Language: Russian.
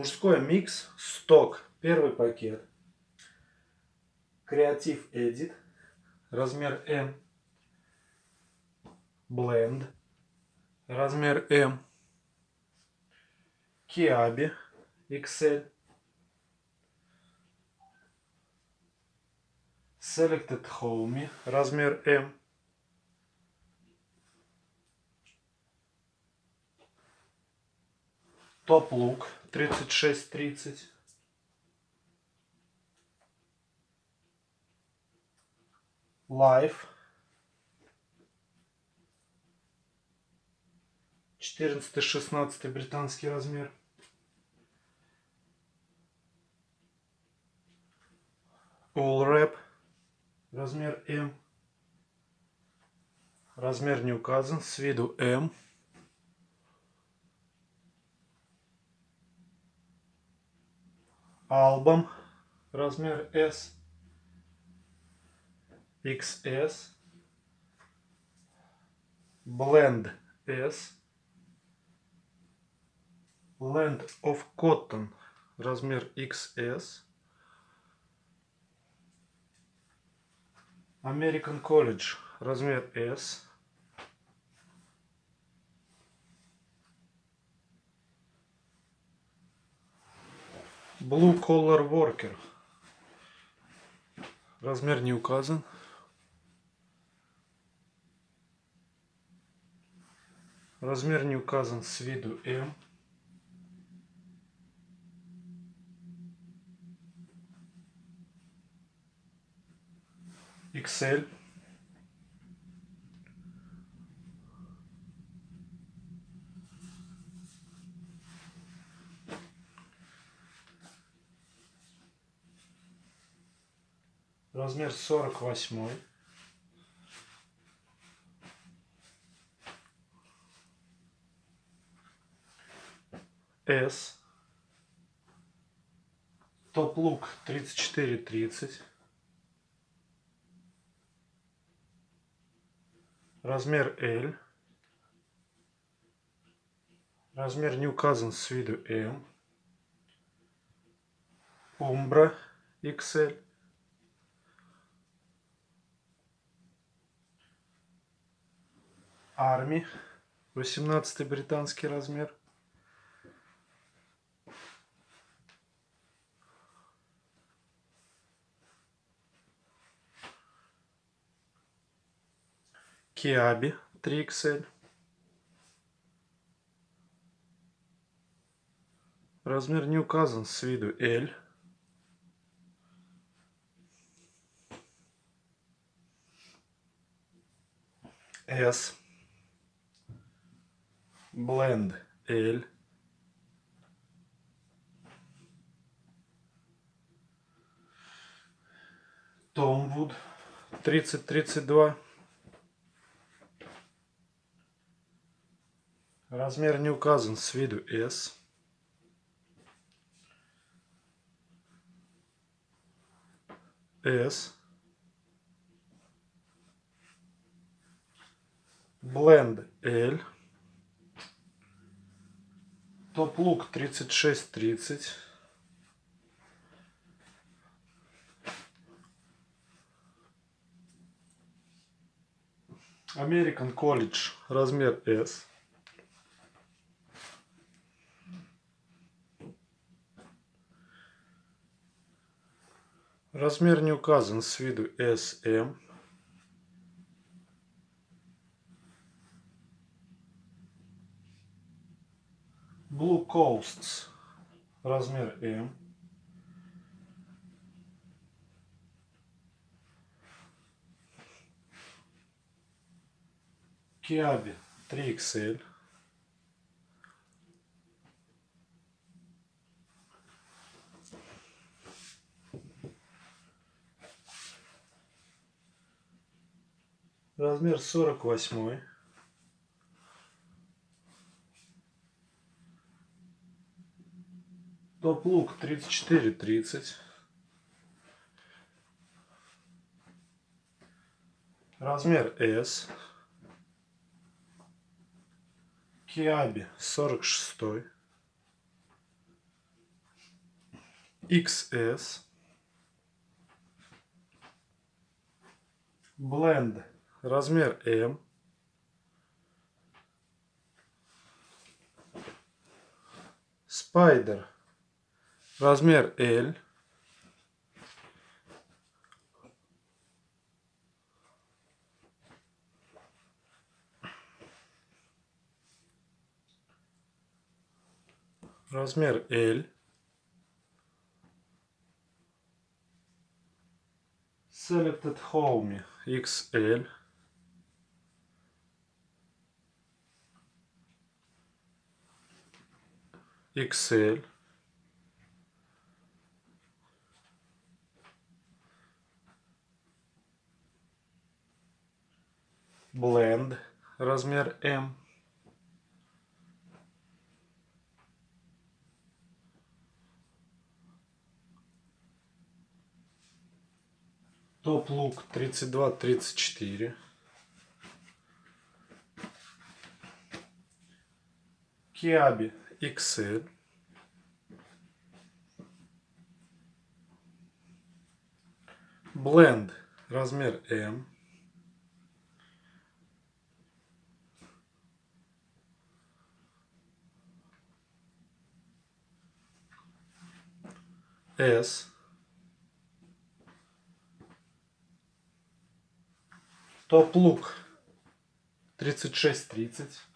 Мужской микс, сток, первый пакет. Креатив Edit, размер М. Blend, размер М. Kiabi XL. Selected Home, размер М. Топ лук 36-30. Life. 14-16 британский размер. All Wrap. Размер М. Размер не указан. С виду М. Album. Размер S. XS. Blend S. Land of Cotton. Размер XS. American College. Размер S. Blue Collar Worker. Размер не указан. Размер не указан с виду М. XL. Размер 48. S. Топ лук 34-30. Размер L. Размер не указан с виду M. Umbra XL. Арми. 18 британский размер. Kiabi 3XL. Размер не указан с виду L. S. Blend L. Томвуд 3032. Размер не указан с виду S. S. Blend L. Топ лук 36-30. American College размер S. Размер не указан с виду SM. Blue Coasts. Размер М. Kiabi 3XL. Размер 48. Топ лук 34-30. Размер S. Kiabi 46. XS. Blend размер M. Spider размер L. размер L. Selected Home XL. XL. Blend размер M. Топ лук 32-34. Киаби XL. Бленд размер M. S. Топ лук 36-30.